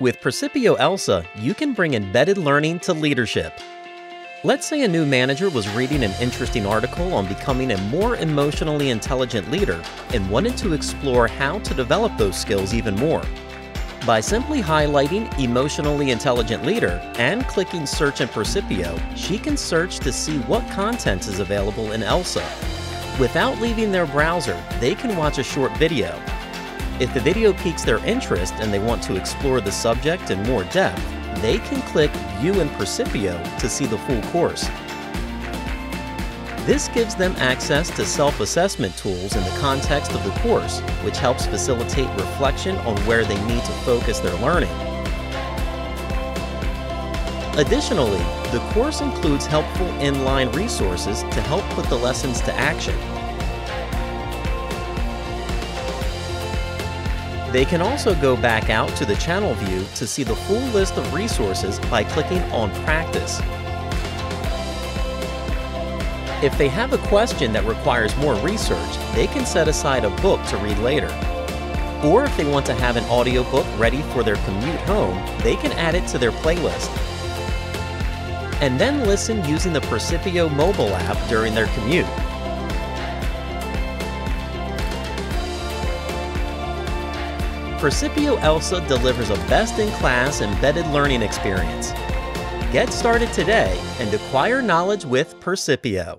With Percipio ELSA, you can bring embedded learning to leadership. Let's say a new manager was reading an interesting article on becoming a more emotionally intelligent leader and wanted to explore how to develop those skills even more. By simply highlighting Emotionally Intelligent Leader and clicking Search in Percipio, she can search to see what content is available in ELSA. Without leaving their browser, they can watch a short video, if the video piques their interest and they want to explore the subject in more depth, they can click View in Percipio to see the full course. This gives them access to self-assessment tools in the context of the course, which helps facilitate reflection on where they need to focus their learning. Additionally, the course includes helpful inline resources to help put the lessons to action They can also go back out to the channel view to see the full list of resources by clicking on Practice. If they have a question that requires more research, they can set aside a book to read later. Or if they want to have an audiobook ready for their commute home, they can add it to their playlist. And then listen using the Percipio mobile app during their commute. Percipio ELSA delivers a best-in-class embedded learning experience. Get started today and acquire knowledge with Percipio.